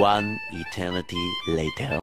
One eternity later.